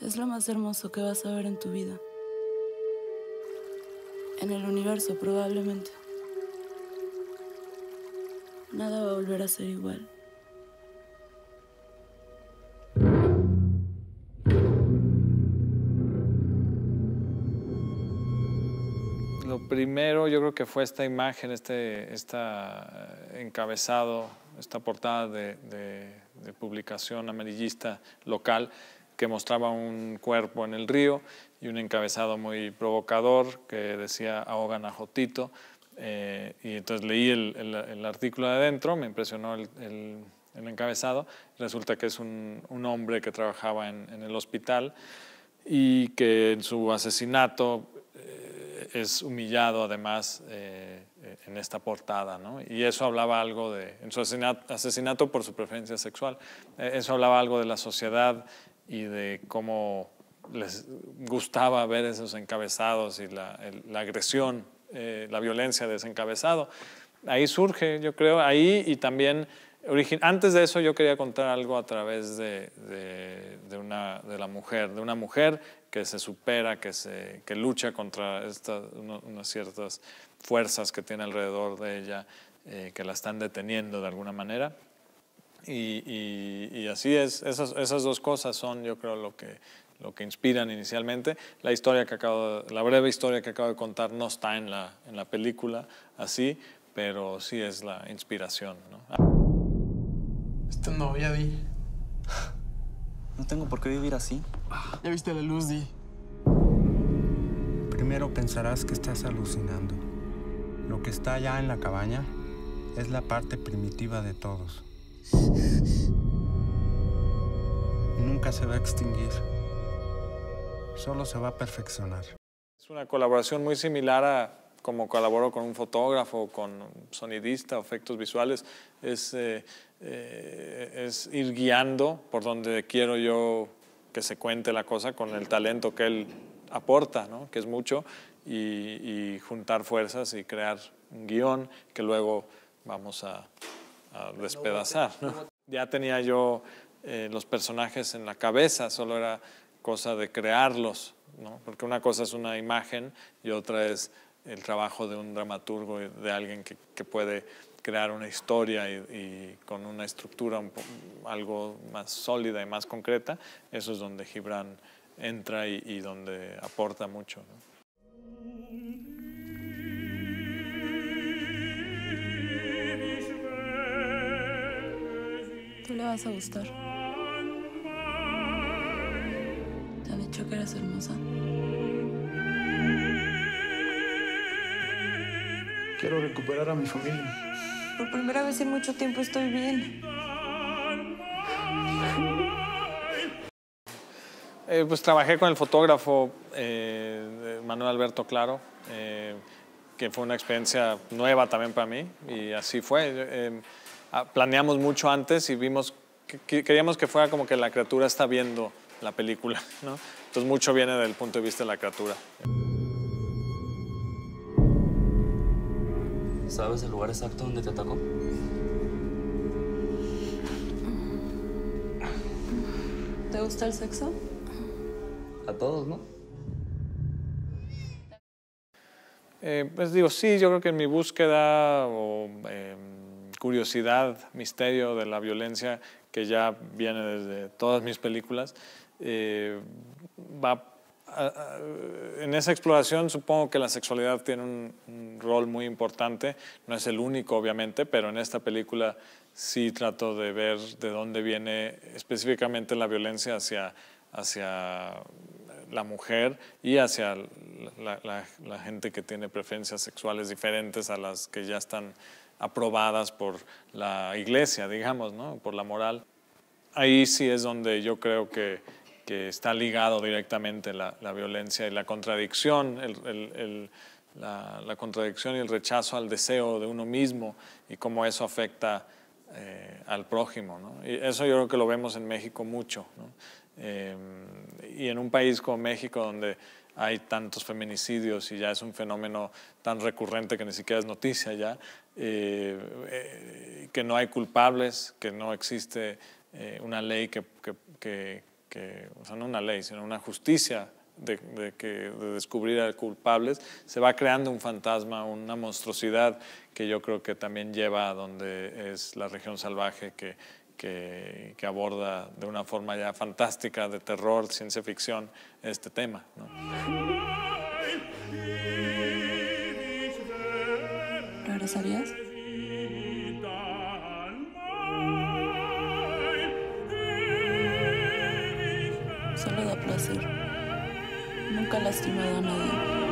Es lo más hermoso que vas a ver en tu vida. En el universo, probablemente. Nada va a volver a ser igual. Lo primero yo creo que fue esta imagen, este esta encabezado, esta portada de, de publicación amarillista local que mostraba un cuerpo en el río y un encabezado muy provocador que decía ahogan a Jotito. Eh, y entonces leí el, el, artículo de adentro, me impresionó el, el encabezado. Resulta que es un, un hombre que trabajaba en, en, el hospital y que en su asesinato eh, es humillado además eh, en esta portada. ¿no? Y eso hablaba algo de, en su asesinato, asesinato por su preferencia sexual, eh, eso hablaba algo de la sociedad y de cómo les gustaba ver esos encabezados y la, la agresión, eh, la violencia de ese encabezado. Ahí surge, yo creo, ahí y también, antes de eso yo quería contar algo a través de, de, de, una, de la mujer, de una mujer que se supera, que, se, que lucha contra estas, unas ciertas fuerzas que tiene alrededor de ella, eh, que la están deteniendo de alguna manera. Y, y, y así es, esas, esas, dos cosas son yo creo lo que, lo que inspiran inicialmente. La, historia que acabo de, la breve historia que acabo de contar no está en la, en la película así, pero sí es la inspiración. ¿no? Esta novia, Di. No tengo por qué vivir así. Ya viste la luz, Di. Primero pensarás que estás alucinando. Lo que está allá en la cabaña es la parte primitiva de todos. Nunca se va a extinguir. Solo se va a perfeccionar. Es una colaboración muy similar a como colaboro con un fotógrafo, con un sonidista, efectos visuales. Es, eh, eh, es ir guiando por donde quiero yo que se cuente la cosa con el talento que él aporta, ¿no? que es mucho, y, y, juntar fuerzas y crear un guion que luego vamos a, a despedazar. ¿no? Ya tenía yo eh, los personajes en la cabeza, solo era cosa de crearlos, ¿no? porque una cosa es una imagen y otra es el trabajo de un dramaturgo, de alguien que, que puede crear una historia y, y con una estructura un algo más sólida y más concreta, eso es donde Gibran entra y, y donde aporta mucho. ¿no? Le vas a gustar. Te han dicho que eres hermosa. Quiero recuperar a mi familia. Por primera vez en mucho tiempo estoy bien. Eh, pues trabajé con el fotógrafo eh, Manuel Alberto Claro, eh, que fue una experiencia nueva también para mí y así fue. Planeamos mucho antes y vimos que, queríamos que fuera como que la criatura está viendo la película, ¿no? Entonces mucho viene del punto de vista de la criatura. ¿Sabes el lugar exacto donde te atacó? ¿Te gusta el sexo? A todos, ¿no? Eh, pues digo, sí, yo creo que en mi búsqueda o eh, curiosidad, misterio de la violencia que ya viene desde todas mis películas, eh, va en esa exploración supongo que la sexualidad tiene un, rol muy importante, no es el único obviamente, pero en esta película sí trato de ver de dónde viene específicamente la violencia hacia, hacia la mujer y hacia la, gente que tiene preferencias sexuales diferentes a las que ya están aprobadas por la iglesia, digamos, ¿no? por la moral. Ahí sí es donde yo creo que, que está ligado directamente la, la, violencia y la contradicción, el, el, el, la, la, contradicción y el rechazo al deseo de uno mismo y cómo eso afecta eh, al prójimo. ¿no? Y eso yo creo que lo vemos en México mucho. ¿no? Eh, y en un país como México, donde hay tantos feminicidios y ya es un fenómeno tan recurrente que ni siquiera es noticia ya, eh, eh, que no hay culpables, que no existe eh, una ley que, que, o sea, no una ley, sino una justicia de, de, que, de descubrir a culpables, se va creando un fantasma, una monstruosidad que yo creo que también lleva a donde es la región salvaje que, que, que aborda de una forma ya fantástica de terror, ciencia ficción, este tema. ¿no? ¿Regresarías? Solo da placer. Nunca lastimado a nadie.